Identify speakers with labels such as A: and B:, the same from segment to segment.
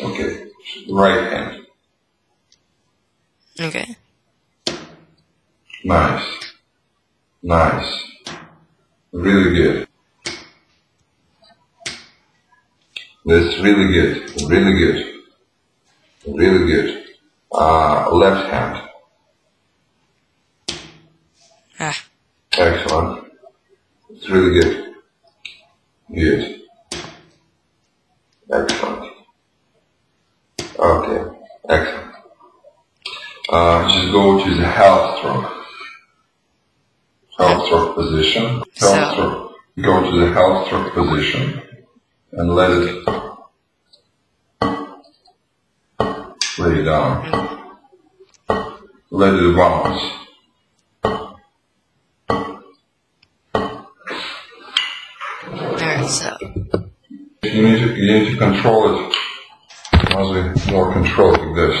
A: Okay, right hand.
B: Okay.
A: Nice. Nice. Really good. That's really good. Really good. Really good. Uh, left hand.
B: Ah.
A: Excellent. It's really good. Good. Excellent. Okay. Excellent. Uh, just go to the half stroke. Half stroke position. Half
B: So-
A: stroke. Go to the half stroke position and let it lay down. Let it bounce.
B: So.
A: You need to, you need to control it. Must be more control like this.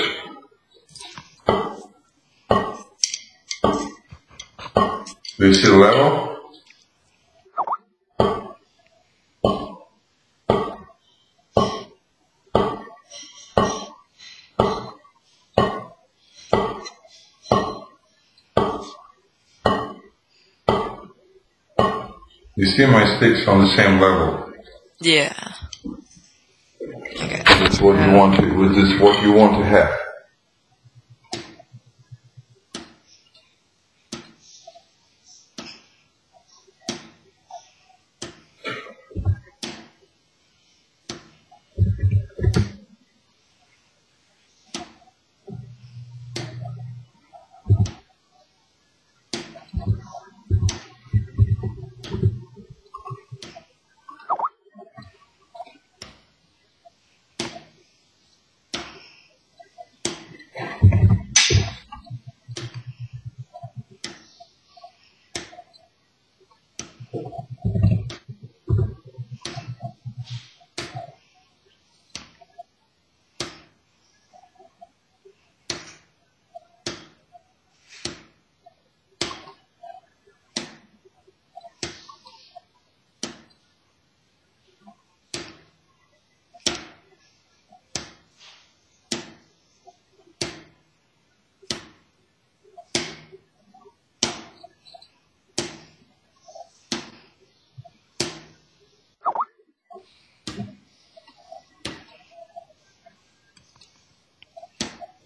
A: Do you see the level? You see my sticks on the same level.
B: Yeah. Okay.
A: That's what you want to. This is what you want to have.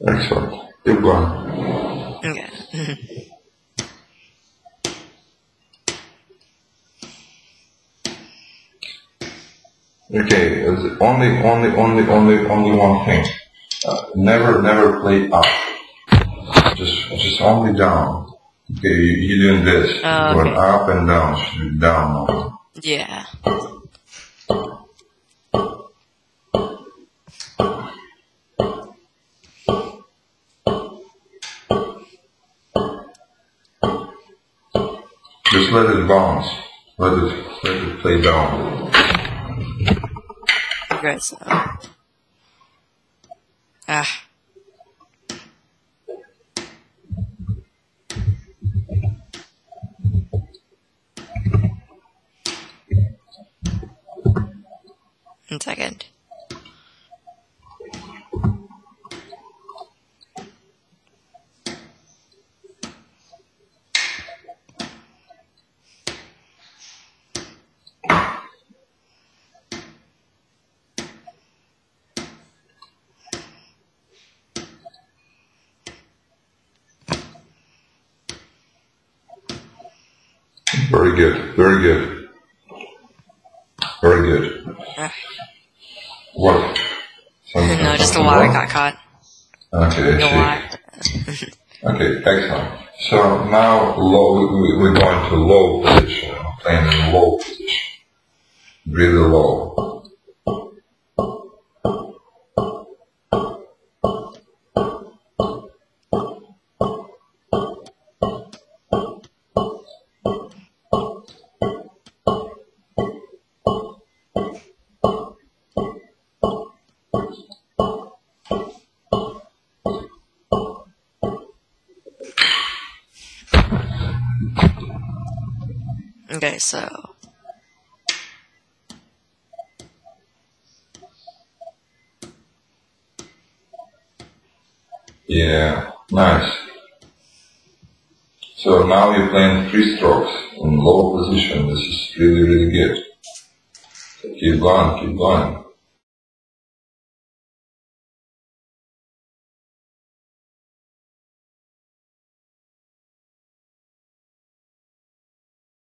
A: Excellent. Keep going.
B: Okay.
A: Okay, only, only, only, only, only one thing. Uh, never, never play up. Just, just only down. Okay, you, you're doing this.
B: Oh,
A: Going up and down. Should be down
B: yeah.
A: Just let it bounce. Let it, let it play down.
B: Okay, so. Ah. One second.
A: Very good. Very good. Very good. What? Something-
B: No, just water
A: wrong?
B: got caught.
A: Okay, I see. Okay, excellent. So now low, we- we- we're going to low position. I'm playing in low position. Really low.
B: Okay, so
A: Yeah, nice. So now you're playing three strokes in low position. This is really, really good. So keep going, keep going.